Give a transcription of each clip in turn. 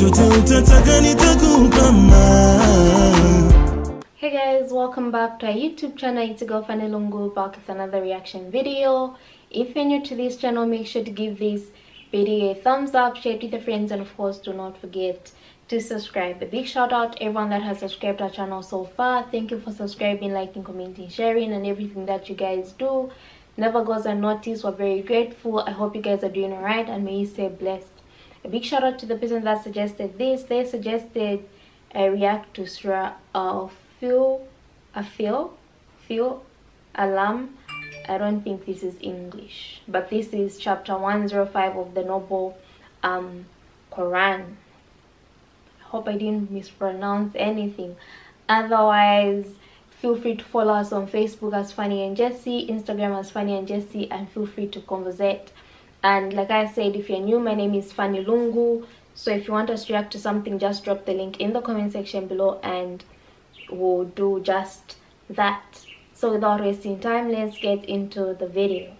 Hey guys, welcome back to our YouTube channel. It's your girl Fanny Lungu back with another reaction video. If you're new to this channel, make sure to give this video a thumbs up, share it with your friends, and of course, do not forget to subscribe. A big shout out to everyone that has subscribed our channel so far. Thank you for subscribing, liking, commenting, sharing, and everything that you guys do. Never goes unnoticed. We're very grateful. I hope you guys are doing alright and may you stay blessed. A big shout out to the person that suggested this. They suggested a react to Surah of Fil, a Phil, Fil, Alam. I don't think this is English, but this is chapter 105 of the Noble um, Quran. I hope I didn't mispronounce anything. Otherwise, feel free to follow us on Facebook as Fanny and Jessy Instagram as Fanny and Jessy and feel free to conversate. And like I said, if you're new, my name is Fanny Lungu. So if you want us to react to something, just drop the link in the comment section below and we'll do just that. So without wasting time, let's get into the video.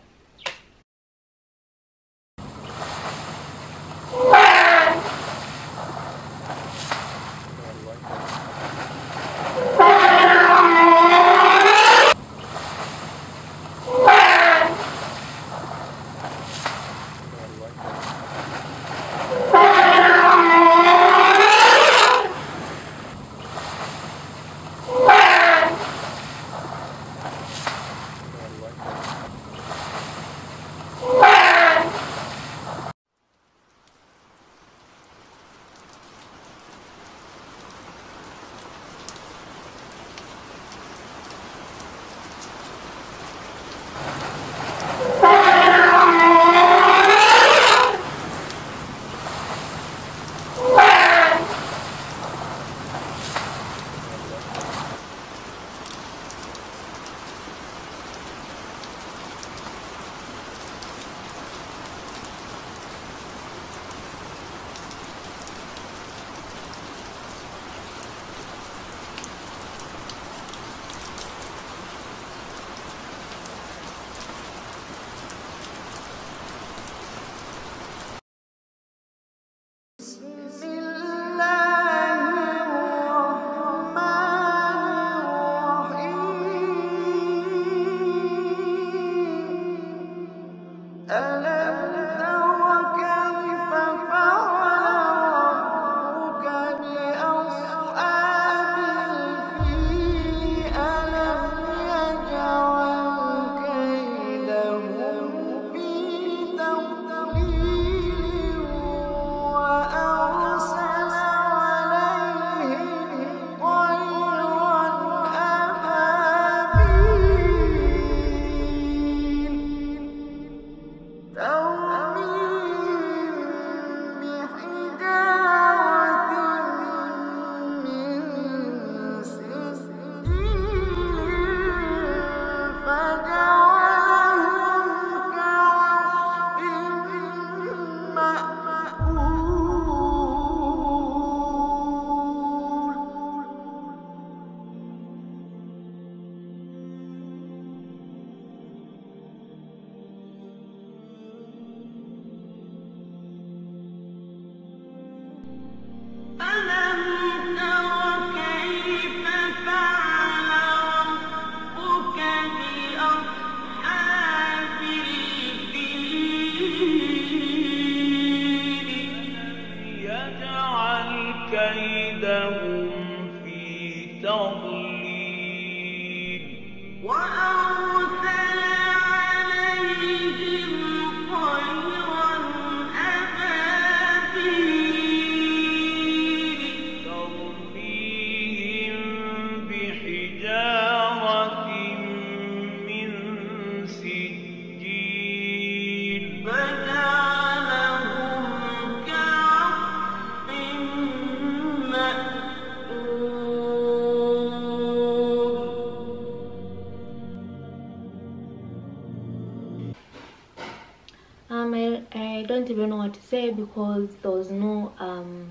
Don't even know what to say because there was no um,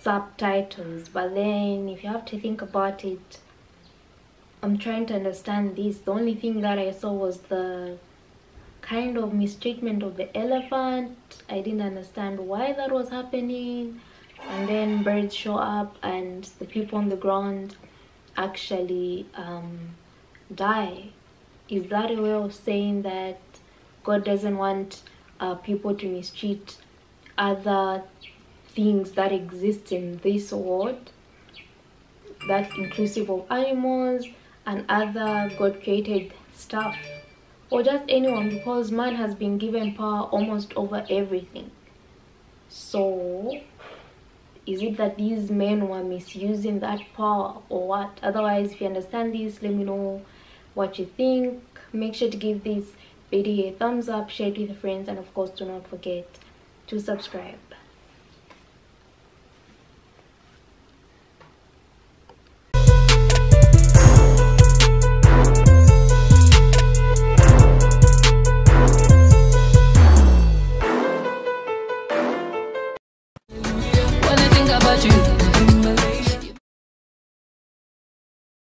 subtitles. But then, if you have to think about it, I'm trying to understand this. The only thing that I saw was the kind of mistreatment of the elephant. I didn't understand why that was happening. and then birds show up and the people on the ground actually um, die is that a way of saying that god doesn't want uh, people to mistreat other things that exist in this world that's inclusive of animals and other god created stuff or just anyone because man has been given power almost over everything. So is it that these men were misusing that power or what? Otherwise if you understand this let me know what you think. Make sure to give this video a thumbs up share it with your friends and of course do not forget to subscribe